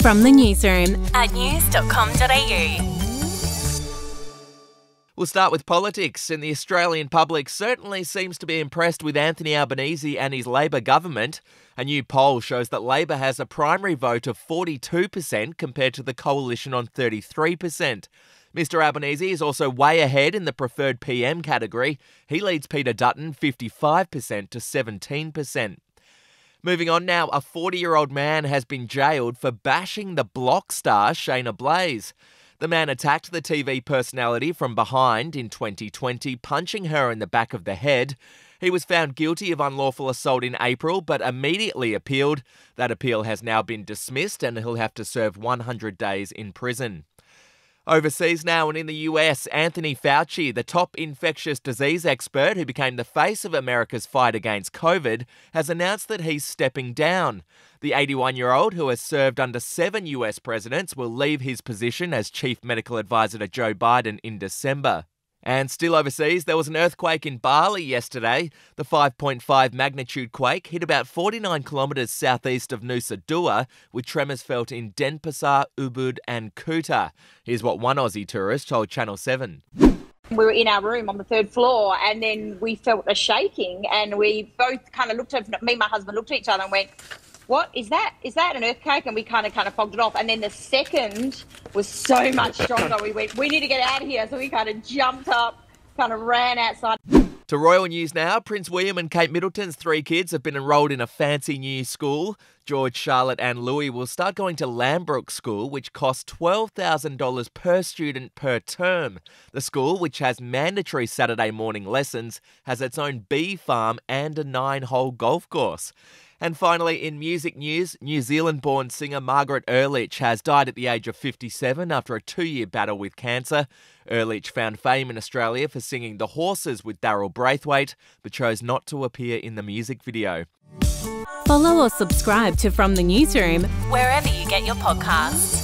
From the newsroom at news.com.au. We'll start with politics, and the Australian public certainly seems to be impressed with Anthony Albanese and his Labor government. A new poll shows that Labor has a primary vote of 42% compared to the coalition on 33%. Mr. Albanese is also way ahead in the preferred PM category. He leads Peter Dutton 55% to 17%. Moving on now, a 40 year old man has been jailed for bashing the block star Shaynna Blaze. The man attacked the TV personality from behind in 2020, punching her in the back of the head. He was found guilty of unlawful assault in April, but immediately appealed. That appeal has now been dismissed, and he'll have to serve 100 days in prison. Overseas now and in the US, Anthony Fauci, the top infectious disease expert who became the face of America's fight against COVID, has announced that he's stepping down. The 81 year old, who has served under seven US presidents, will leave his position as chief medical advisor to Joe Biden in December. And still overseas, there was an earthquake in Bali yesterday. The 5.5 magnitude quake hit about 49 kilometres southeast of Nusa Dua, with tremors felt in Denpasar, Ubud, and Kuta. Here's what one Aussie tourist told Channel 7. We were in our room on the third floor, and then we felt a shaking, and we both kind of looked at me and my husband looked at each other and went, what is that? Is that an earthquake? And we kind of kind of fogged it off. And then the second was so much stronger. we went, we need to get out of here. So we kind of jumped up, kind of ran outside. To royal news now, Prince William and Kate Middleton's three kids have been enrolled in a fancy new school. George, Charlotte, and Louis will start going to Lambrook School, which costs $12,000 per student per term. The school, which has mandatory Saturday morning lessons, has its own bee farm and a nine hole golf course. And finally, in music news, New Zealand born singer Margaret Urlich has died at the age of 57 after a two year battle with cancer. Urlich found fame in Australia for singing The Horses with Daryl Braithwaite, but chose not to appear in the music video. Follow or subscribe to From the Newsroom wherever you get your podcasts.